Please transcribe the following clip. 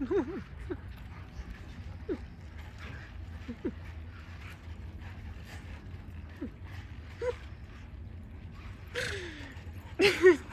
Ha, ha, ha.